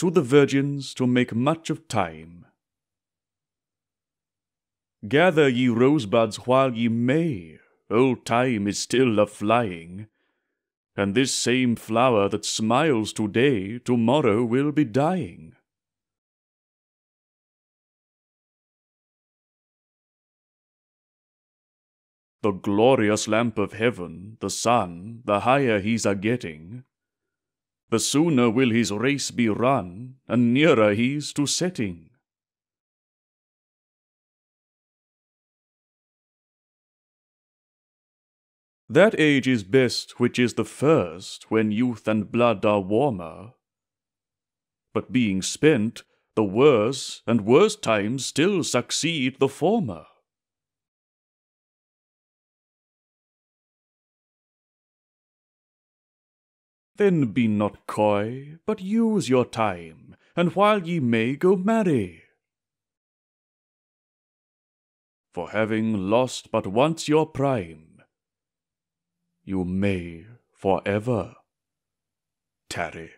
to the virgins to make much of time. Gather ye rosebuds while ye may, old time is still a flying, and this same flower that smiles today, tomorrow will be dying. The glorious lamp of heaven, the sun, the higher he's a getting, the sooner will his race be run, and nearer he's to setting. That age is best which is the first, when youth and blood are warmer. But being spent, the worse and worse times still succeed the former. Then be not coy, but use your time, and while ye may go marry. For having lost but once your prime, you may for ever tarry.